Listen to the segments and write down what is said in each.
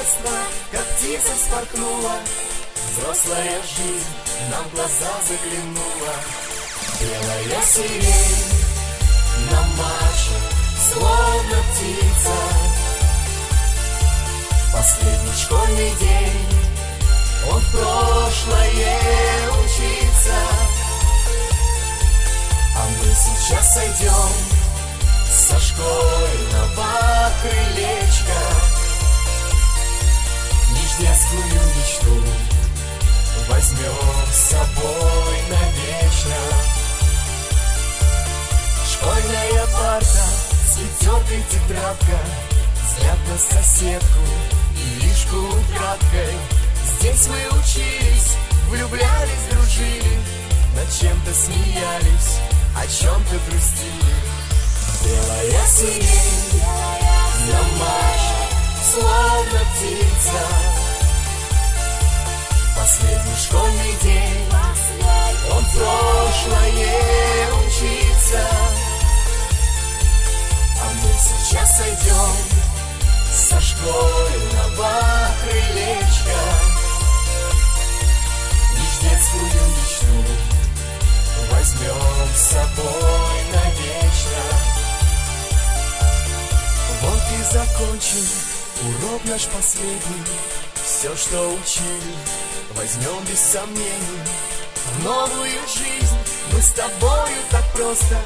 Детство, как птица вспорхнула, Взрослая жизнь нам в глаза заглянула. Белая сирень нам машет, словно птица. Последний школьный день, он в прошлое учится. А мы сейчас сойдем со школьного крылечка Детскую мечту. Возьмем с собой навечно. Школьная парта, цветет тетрадка. Взгляд на соседку и лишку украдкой. Здесь мы учились, влюблялись, дружили. Над чем-то смеялись, о чем-то грустили. Белая сирень нам машет, словно птица Последний школьный день, он прошлое учится. А мы сейчас сойдем со школьного крылечка. Лишь детскую мечту возьмем с собой навечно. Вот и закончим урок наш последний. Все, что учили, возьмем без сомнений В новую жизнь. Мы с тобою так просто.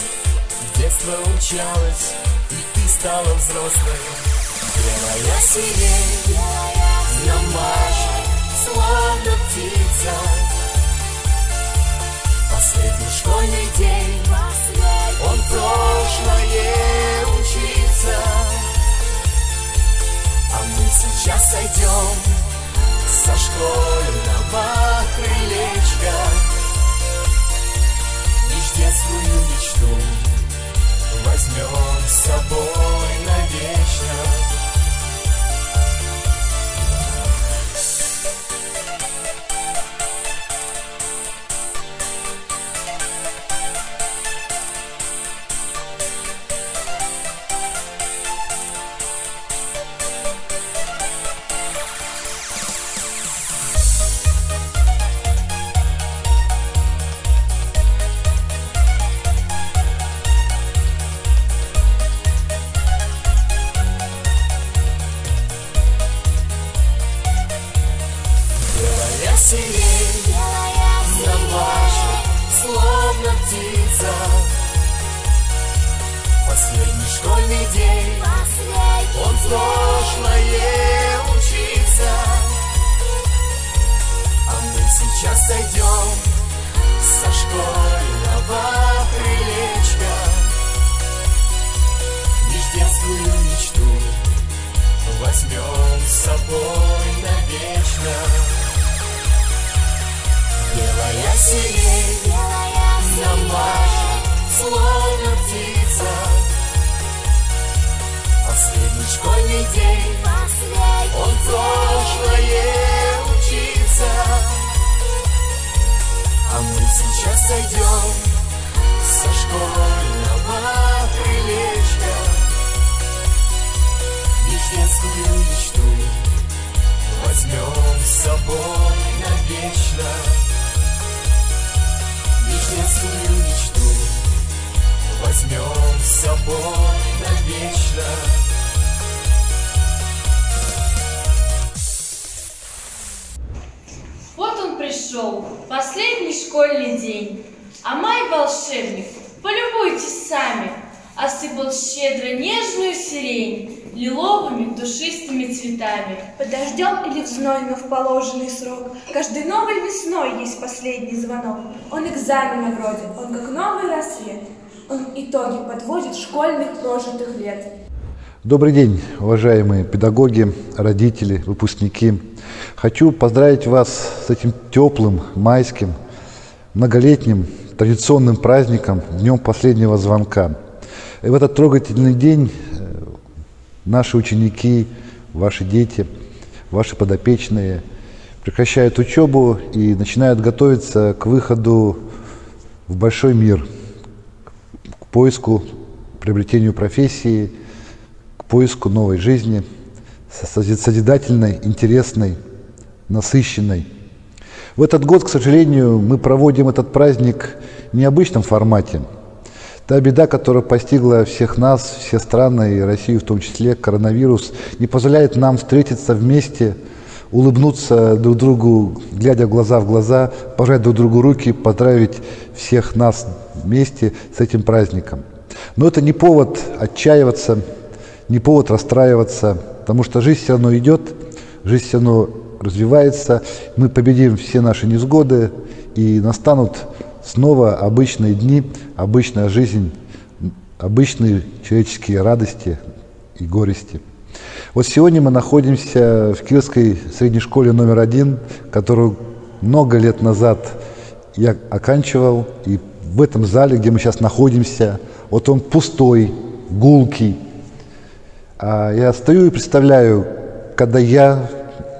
Детство учалось, и ты стала взрослой. Белая сирень нам машет, словно птица. Последний школьный день, он прошлое учится. А мы сейчас сойдем со школьного крылечка. Лишь детскую мечту возьмем с собой навечно сирень нам машет, словно птица Последний школьный день, он прошлое учится А мы сейчас сойдем со школьного крылечка детскую мечту возьмем с собой навечно детскую мечту возьмем с собой навечно Вот он пришел, последний школьный день. А май волшебник, полюбуйтесь сами, Осыпал щедро нежную сирень Лиловыми душистыми цветами. Под дождем или в в положенный срок. Каждой новой весной есть последний звонок. Он экзамена вроде, он как новый рассвет. Он итоги подводит школьных прожитых лет. Добрый день, уважаемые педагоги, родители, выпускники. Хочу поздравить вас с этим теплым, майским, многолетним, традиционным праздником, днем последнего звонка. И в этот трогательный день наши ученики, ваши дети, ваши подопечные прекращают учебу и начинают готовиться к выходу в большой мир, поиску, приобретению профессии, к поиску новой жизни, созидательной, интересной, насыщенной. В этот год, к сожалению, мы проводим этот праздник в необычном формате. Та беда, которая постигла всех нас, все страны, и Россию в том числе, коронавирус, не позволяет нам встретиться вместе, улыбнуться друг другу, глядя глаза в глаза, пожать друг другу руки, поздравить всех нас вместе с этим праздником. Но это не повод отчаиваться, не повод расстраиваться, потому что жизнь все равно идет, жизнь все равно развивается, мы победим все наши несгоды, и настанут снова обычные дни, обычная жизнь, обычные человеческие радости и горести. Вот сегодня мы находимся в Киевской средней школе номер один, которую много лет назад я оканчивал, и в этом зале, где мы сейчас находимся, вот он пустой, гулкий. А я стою и представляю, когда я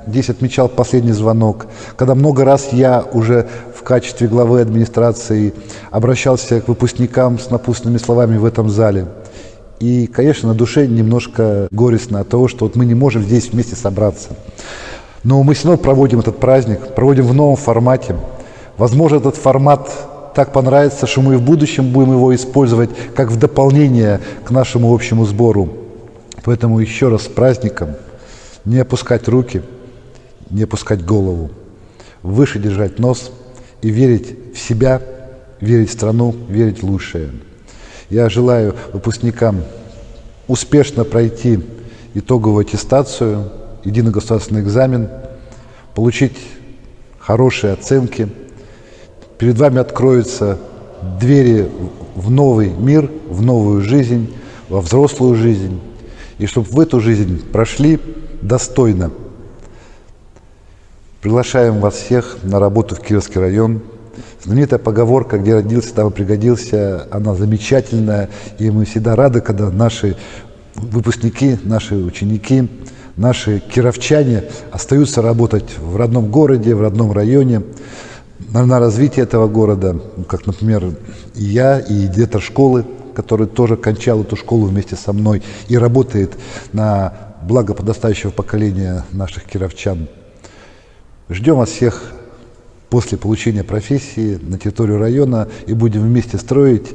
здесь отмечал последний звонок, когда много раз я уже в качестве главы администрации обращался к выпускникам с напутственными словами в этом зале. И, конечно, на душе немножко горестно от того, что вот мы не можем здесь вместе собраться. Но мы равно проводим этот праздник, проводим в новом формате. Возможно, этот формат так понравится, что мы и в будущем будем его использовать как в дополнение к нашему общему сбору. Поэтому еще раз с праздником. Не опускать руки, не опускать голову, выше держать нос и верить в себя, верить в страну, верить в лучшее. Я желаю выпускникам успешно пройти итоговую аттестацию, единый государственный экзамен, получить хорошие оценки – перед вами откроются двери в новый мир, в новую жизнь, во взрослую жизнь. И чтобы в эту жизнь прошли достойно. Приглашаем вас всех на работу в Кировский район. Знаменитая поговорка «Где родился, там и пригодился», она замечательная, и мы всегда рады, когда наши выпускники, наши ученики, наши кировчане остаются работать в родном городе, в родном районе на развитие этого города, как, например, и я, и директор школы, который тоже кончал эту школу вместе со мной и работает на благо подрастающего поколения наших кировчан. Ждем вас всех после получения профессии на территорию района и будем вместе строить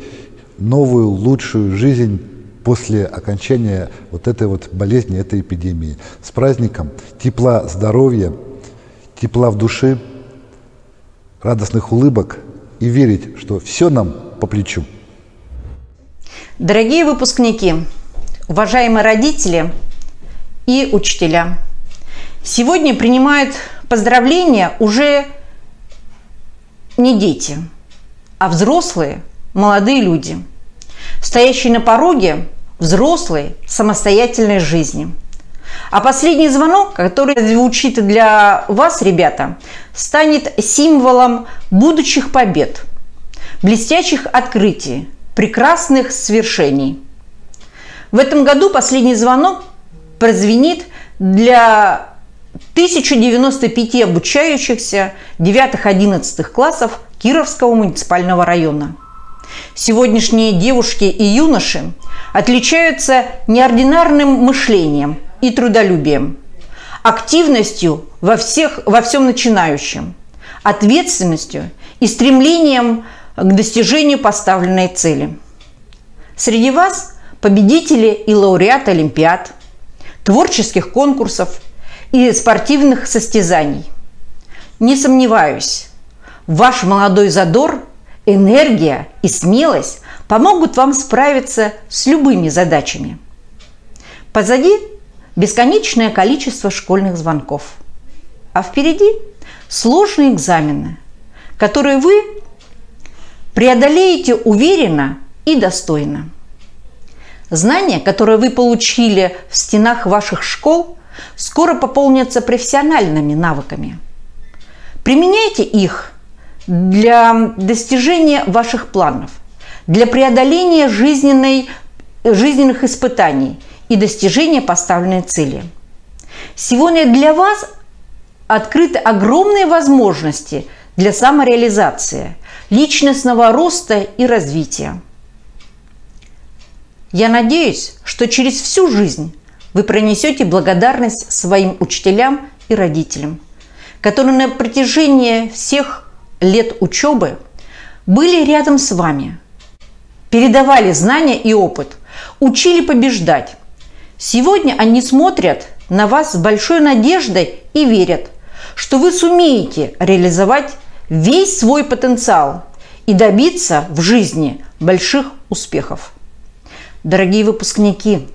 новую, лучшую жизнь после окончания вот этой вот болезни, этой эпидемии. С праздником тепла, здоровья, тепла в душе – радостных улыбок и верить, что все нам по плечу. Дорогие выпускники, уважаемые родители и учителя, сегодня принимают поздравления уже не дети, а взрослые, молодые люди, стоящие на пороге взрослой самостоятельной жизни – а последний звонок, который звучит для вас, ребята, станет символом будущих побед, блестящих открытий, прекрасных свершений. В этом году последний звонок прозвенит для 1095 обучающихся 9-11 классов Кировского муниципального района. Сегодняшние девушки и юноши отличаются неординарным мышлением – и трудолюбием, активностью во, всех, во всем начинающем, ответственностью и стремлением к достижению поставленной цели. Среди вас победители и лауреаты Олимпиад, творческих конкурсов и спортивных состязаний. Не сомневаюсь, ваш молодой задор, энергия и смелость помогут вам справиться с любыми задачами. Позади бесконечное количество школьных звонков. А впереди сложные экзамены, которые вы преодолеете уверенно и достойно. Знания, которые вы получили в стенах ваших школ, скоро пополнятся профессиональными навыками. Применяйте их для достижения ваших планов, для преодоления жизненной, жизненных испытаний – и достижения поставленной цели. Сегодня для вас открыты огромные возможности для самореализации, личностного роста и развития. Я надеюсь, что через всю жизнь вы пронесете благодарность своим учителям и родителям, которые на протяжении всех лет учебы были рядом с вами, передавали знания и опыт, учили побеждать. Сегодня они смотрят на вас с большой надеждой и верят, что вы сумеете реализовать весь свой потенциал и добиться в жизни больших успехов. Дорогие выпускники,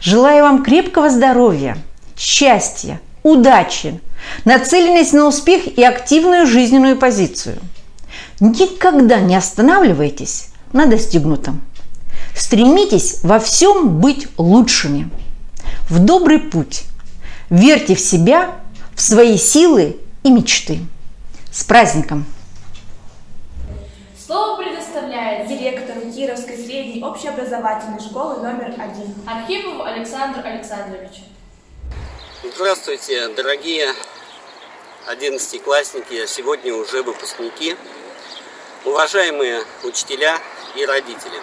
желаю вам крепкого здоровья, счастья, удачи, нацеленность на успех и активную жизненную позицию. Никогда не останавливайтесь на достигнутом. Стремитесь во всем быть лучшими. В добрый путь. Верьте в себя, в свои силы и мечты. С праздником! Общеобразовательной школы номер один. Архипову Александру Александровичу. Здравствуйте, дорогие одиннадцатиклассники, а сегодня уже выпускники, уважаемые учителя и родители.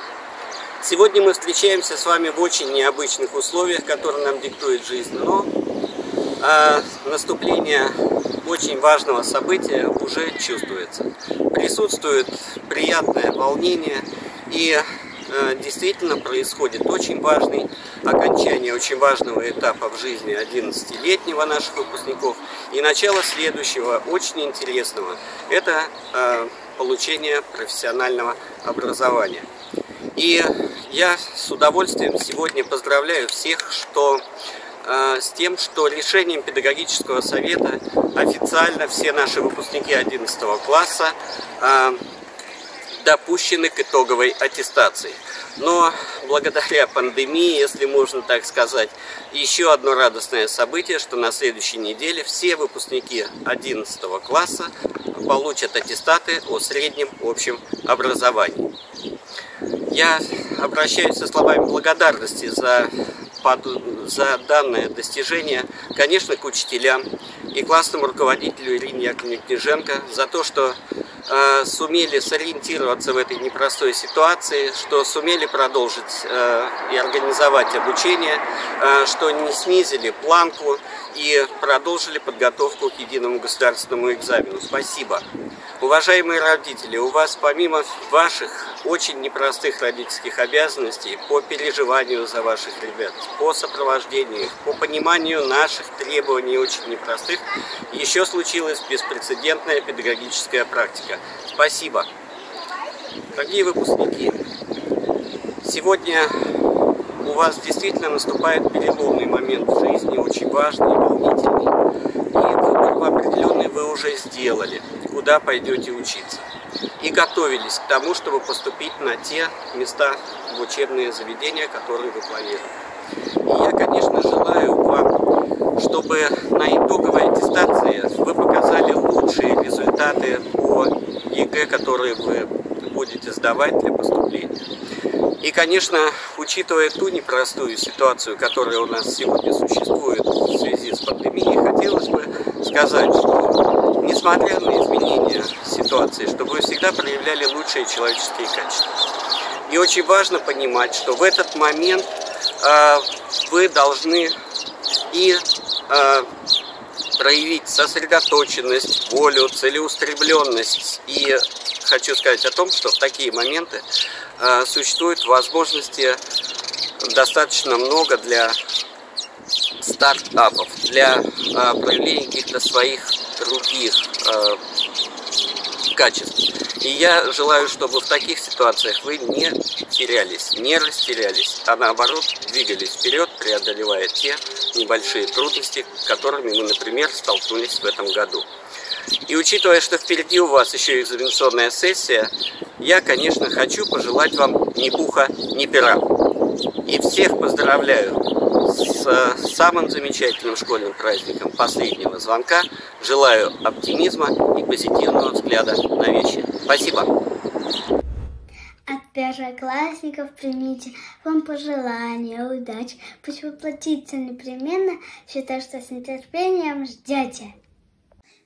Сегодня мы встречаемся с вами в очень необычных условиях, которые нам диктует жизнь, но а, наступление очень важного события уже чувствуется. Присутствует приятное волнение и действительно происходит очень важный окончание очень важного этапа в жизни 11-летнего наших выпускников и начало следующего, очень интересного. Это э, получение профессионального образования. И я с удовольствием сегодня поздравляю всех, что э, с тем, что решением педагогического совета официально все наши выпускники 11 класса э, допущены к итоговой аттестации. Но благодаря пандемии, если можно так сказать, еще одно радостное событие, что на следующей неделе все выпускники 11 класса получат аттестаты о среднем общем образовании. Я обращаюсь со словами благодарности за, за данное достижение, конечно, к учителям и классному руководителю Ирине Яковлевне Книженко за то, что э, сумели сориентироваться в этой непростой ситуации, что сумели продолжить э, и организовать обучение, э, что не снизили планку и продолжили подготовку к единому государственному экзамену. Спасибо. Уважаемые родители, у вас помимо ваших очень непростых родительских обязанностей по переживанию за ваших ребят, по сопровождению по пониманию наших требований очень непростых, еще случилась беспрецедентная педагогическая практика. Спасибо. Дорогие выпускники, сегодня у вас действительно наступает переломный момент в жизни, очень важный волнительный. И выбор определенный вы уже сделали, куда пойдете учиться. И готовились к тому, чтобы поступить на те места в учебные заведения, которые вы планируете. И я, конечно, желаю чтобы на итоговой аттестации вы показали лучшие результаты по ЕГЭ, которые вы будете сдавать для поступления. И, конечно, учитывая ту непростую ситуацию, которая у нас сегодня существует в связи с пандемией, хотелось бы сказать, что несмотря на изменения ситуации, чтобы вы всегда проявляли лучшие человеческие качества. И очень важно понимать, что в этот момент э, вы должны и э, проявить сосредоточенность, волю, целеустремленность. И хочу сказать о том, что в такие моменты э, существует возможности достаточно много для стартапов, для э, проявления каких-то своих других э, качеств. И я желаю, чтобы в таких ситуациях вы не терялись, не растерялись, а наоборот двигались вперед, преодолевая те небольшие трудности, которыми мы, например, столкнулись в этом году. И учитывая, что впереди у вас еще экзаменационная сессия, я, конечно, хочу пожелать вам ни пуха, ни пера. И всех поздравляю с самым замечательным школьным праздником последнего звонка. Желаю оптимизма и позитивного взгляда на вещи. Спасибо. От первоклассников примите вам пожелания, удачи. Пусть воплотится непременно, считаю, что с нетерпением ждете.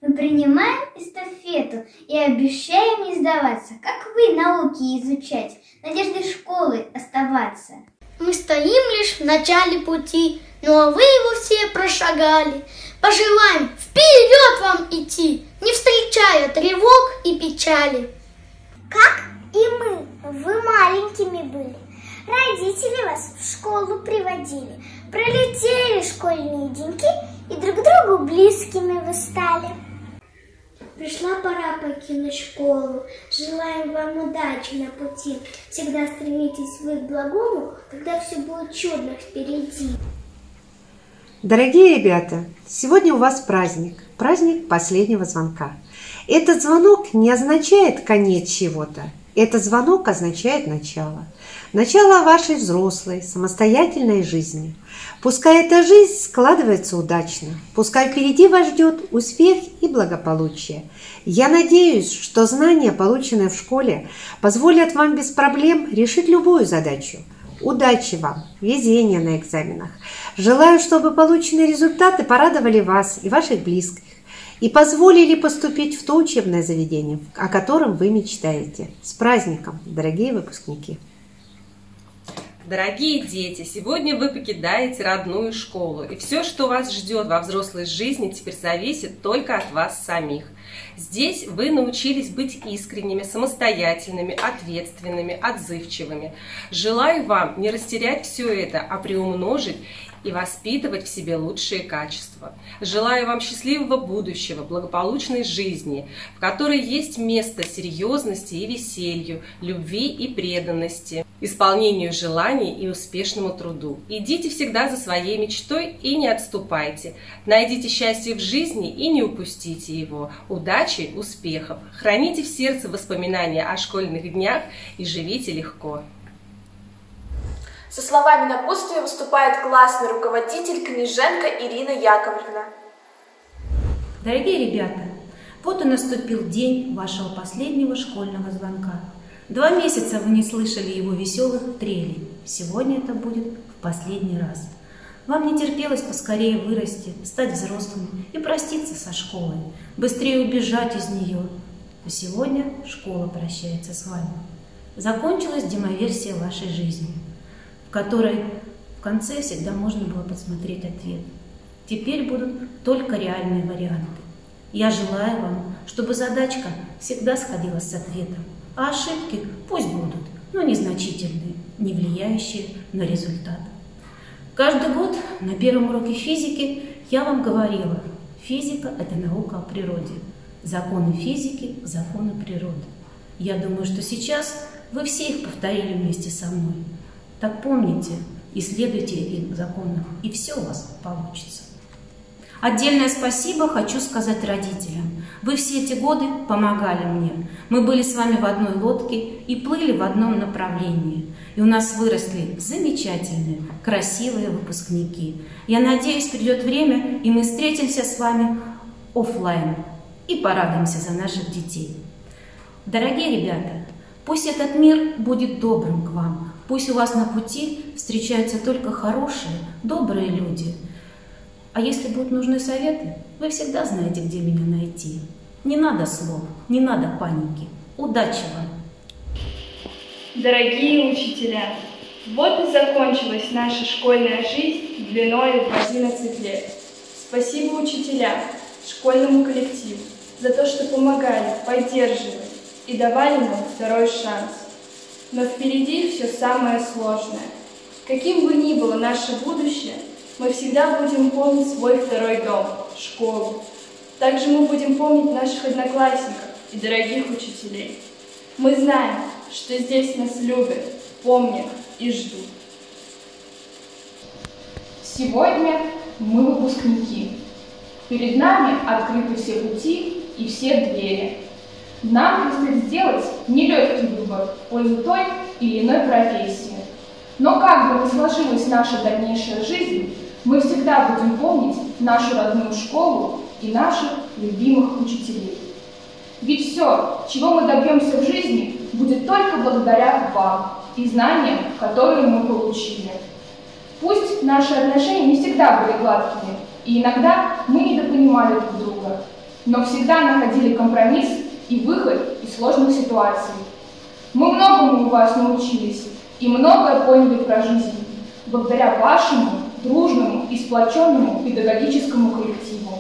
Мы принимаем эстафету и обещаем не сдаваться, как вы науки изучать, надеждой школы оставаться. Мы стоим лишь в начале пути, ну а вы его все прошагали. Пожелаем вперед вам идти, не встречая тревог и печали. Как и мы, вы маленькими были. Родители вас в школу приводили. Пролетели школьные деньки, и друг другу близкими вы стали. Пришла пора покинуть школу. Желаем вам удачи на пути. Всегда стремитесь вы к благому, тогда все будет чудно впереди. Дорогие ребята, сегодня у вас праздник, праздник последнего звонка. Этот звонок не означает конец чего-то, этот звонок означает начало. Начало вашей взрослой, самостоятельной жизни. Пускай эта жизнь складывается удачно, пускай впереди вас ждет успех и благополучие. Я надеюсь, что знания, полученные в школе, позволят вам без проблем решить любую задачу. Удачи вам, везения на экзаменах. Желаю, чтобы полученные результаты порадовали вас и ваших близких и позволили поступить в то учебное заведение, о котором вы мечтаете. С праздником, дорогие выпускники! Дорогие дети, сегодня вы покидаете родную школу, и все, что вас ждет во взрослой жизни, теперь зависит только от вас самих. Здесь вы научились быть искренними, самостоятельными, ответственными, отзывчивыми. Желаю вам не растерять все это, а приумножить и воспитывать в себе лучшие качества. Желаю вам счастливого будущего, благополучной жизни, в которой есть место серьезности и веселью, любви и преданности, исполнению желаний и успешному труду. Идите всегда за своей мечтой и не отступайте. Найдите счастье в жизни и не упустите его. Удачи, успехов! Храните в сердце воспоминания о школьных днях и живите легко. Со словами напутствия выступает классный руководитель Книженко Ирина Яковлевна. Дорогие ребята, вот и наступил день вашего последнего школьного звонка. Два месяца вы не слышали его веселых трелей. Сегодня это будет в последний раз. Вам не терпелось поскорее вырасти, стать взрослым и проститься со школой, быстрее убежать из нее. А сегодня школа прощается с вами. Закончилась демоверсия вашей жизни – которой в конце всегда можно было посмотреть ответ. Теперь будут только реальные варианты. Я желаю вам, чтобы задачка всегда сходила с ответом, а ошибки пусть будут, но незначительные, не влияющие на результат. Каждый год на первом уроке физики я вам говорила, физика – это наука о природе. Законы физики – законы природы. Я думаю, что сейчас вы все их повторили вместе со мной. Так помните и следуйте этим законам, и все у вас получится. Отдельное спасибо хочу сказать родителям. Вы все эти годы помогали мне. Мы были с вами в одной лодке и плыли в одном направлении. И у нас выросли замечательные, красивые выпускники. Я надеюсь, придет время, и мы встретимся с вами офлайн и порадуемся за наших детей. Дорогие ребята, пусть этот мир будет добрым к вам, Пусть у вас на пути встречаются только хорошие, добрые люди. А если будут нужны советы, вы всегда знаете, где меня найти. Не надо слов, не надо паники. Удачи вам! Дорогие учителя, вот и закончилась наша школьная жизнь длиной в 11 лет. Спасибо учителям, школьному коллективу за то, что помогали, поддерживали и давали нам второй шанс. Но впереди все самое сложное. Каким бы ни было наше будущее, мы всегда будем помнить свой второй дом – школу. Также мы будем помнить наших одноклассников и дорогих учителей. Мы знаем, что здесь нас любят, помнят и ждут. Сегодня мы выпускники. Перед нами открыты все пути и все двери. Нам предстоит сделать нелегкий выбор в пользу той или иной профессии. Но как бы ни сложилась наша дальнейшая жизнь, мы всегда будем помнить нашу родную школу и наших любимых учителей. Ведь все, чего мы добьемся в жизни, будет только благодаря вам и знаниям, которые мы получили. Пусть наши отношения не всегда были гладкими, и иногда мы недопонимали друг друга, но всегда находили компромисс и выход из сложных ситуаций. Мы многому у вас научились и многое поняли про жизнь. благодаря вашему дружному и сплоченному педагогическому коллективу.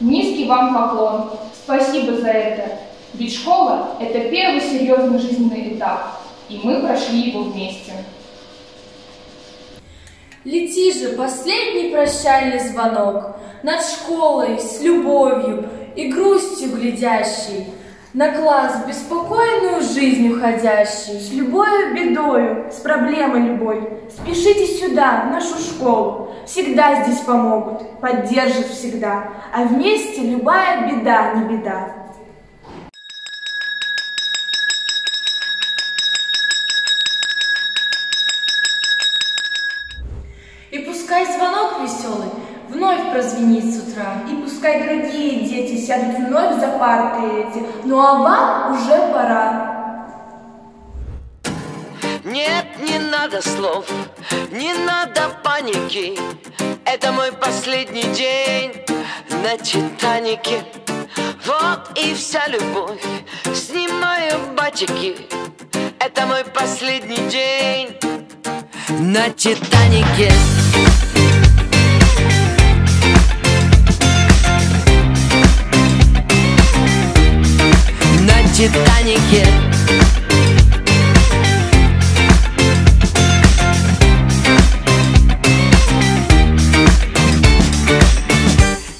Низкий вам поклон. Спасибо за это. Ведь школа – это первый серьезный жизненный этап, и мы прошли его вместе. Лети же, последний прощальный звонок Над школой с любовью и грустью глядящий, На класс беспокойную жизнь уходящий, С любой бедою, с проблемой любой. Спешите сюда, в нашу школу, Всегда здесь помогут, поддержат всегда, А вместе любая беда не беда. И пускай звонок веселый вновь прозвенит с утра, И пускай другие дети сядут вновь за парты эти, Ну а вам уже пора. Нет, не надо слов, не надо паники. Это мой последний день на Титанике Вот и вся любовь, снимаю батики. Это мой последний день на Титанике Титанике.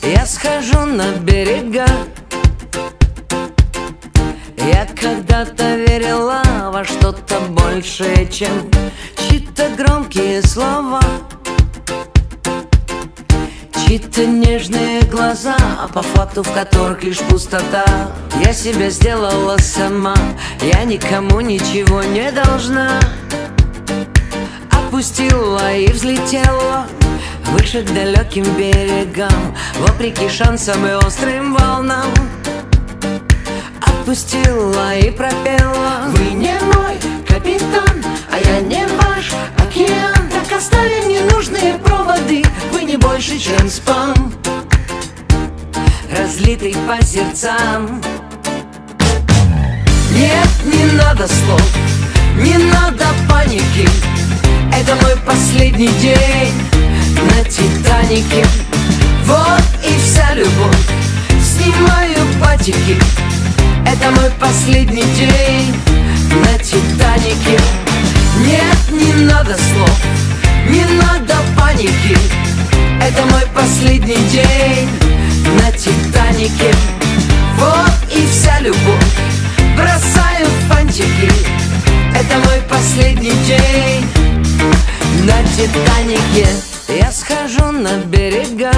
Я схожу на берега. Я когда-то верила во что-то большее, чем чьи-то громкие слова. Чьи-то нежные глаза, а по факту в которых лишь пустота. Я себя сделала сама, я никому ничего не должна. Опустила и взлетела выше к далеким берегам Вопреки шансам и острым волнам. Отпустила и пропела. Вы не мой капитан, а я не ваш океан Так оставим Разлитый по сердцам. Нет, не надо слов, не надо паники. Это мой последний день на Титанике Вот и вся любовь Снимаю батики Это мой последний день на Титанике Нет, не надо слов Не надо паники. Это мой последний день на Титанике. Вот и вся любовь. Бросаю фантики. Это мой последний день на Титанике. Я схожу на берега.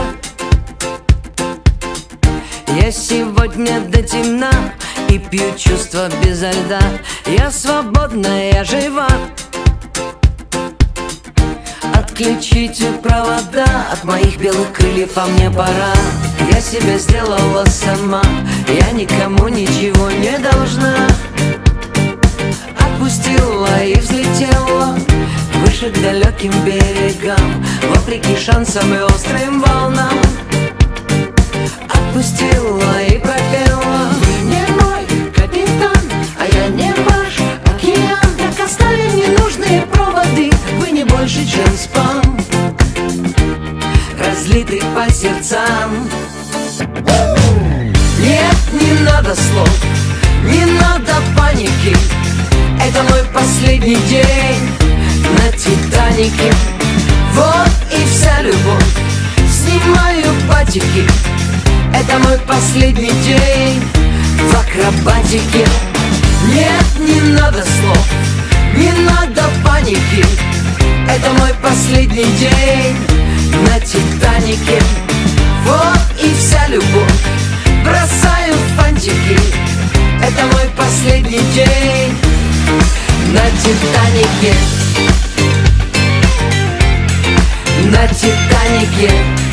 Я сегодня до темна И пью чувства безо льда. Я свободна, я жива Отключите провода От моих белых крыльев, а мне пора. Я себя сделала сама Я никому ничего не должна. Отпустила и взлетела Выше к далеким берегам Вопреки шансам и острым волнам. Отпустила и пропела. Вы не больше, чем спам Разлитый по сердцам. Нет, не надо слов, не надо паники. Это мой последний день на Титанике Вот и вся любовь Снимаю батики Это мой последний день в акробатике. Нет, не надо слов, не надо паники Это мой последний день на Титанике Вот и вся любовь. Бросаю фантики. Это мой последний день на Титанике на Титанике